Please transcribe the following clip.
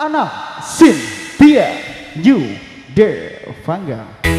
Ana Cynthia New Devanga.